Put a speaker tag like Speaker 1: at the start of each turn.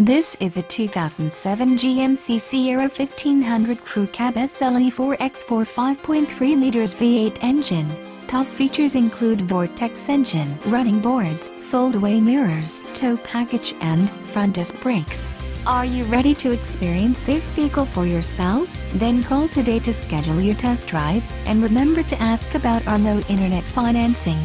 Speaker 1: This is a 2007 GMC Sierra 1500 Crew Cab SLE 4X4 5.3 liters V8 engine. Top features include Vortec engine, running boards, foldaway mirrors, tow package and front disc brakes. Are you ready to experience this vehicle for yourself? Then call today to schedule your test drive, and remember to ask about our low internet financing.